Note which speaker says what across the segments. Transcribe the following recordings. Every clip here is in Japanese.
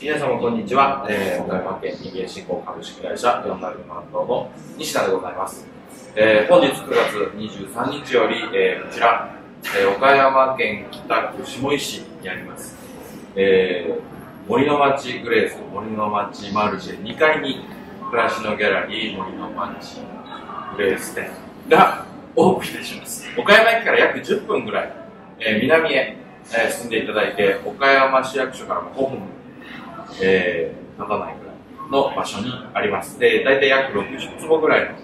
Speaker 1: 皆様こんにちは、えー、岡山県人間振興株式会社4代目担当の西田でございます、えー、本日9月23日より、えー、こちら、えー、岡山県北区下石にあります、えー、森の町グレース森の町マルシェ2階に暮らしのギャラリー森の町グレース店がオープンいたします。岡山駅から約10分ぐらい、えー、南へ、えー、進んでいただいて岡山市役所からも5分えー、立たないぐらいの場所にあります。で、大体約60坪ぐらいの、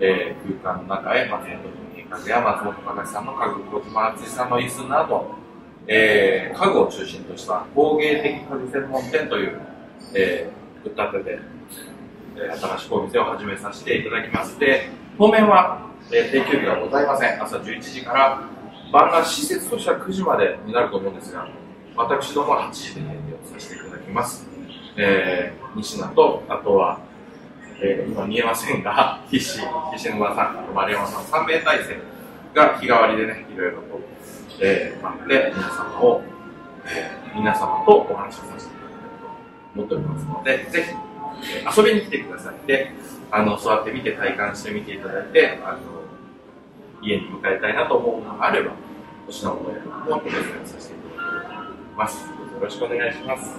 Speaker 1: えー、空間の中へ、松本文家具や松本隆さんの家具、小島敦さんの椅子など、えー、家具を中心とした工芸的家具専門店という、えー、打ったてで、えー、新しくお店を始めさせていただきます。で、当面は、えー、定休日がございません。朝11時から晩が施設としては9時までになると思うんですが、私どもは8時で閉店をさせていただきます。えー、西野と、あとは、えー、今見えませんが、岸、岸沼さん、丸山さん、3名体制が日替わりでね、いろいろと、えー、待って、皆様を、えー、皆様とお話をさせていただきたいと思っておりますので、ぜひ、えー、遊びに来てください。で、あの、座ってみて、体感してみていただいて、あの、家に迎えたいなと思うものがあれば、お品物やもプレゼントさせていただきます。よろしくお願いします。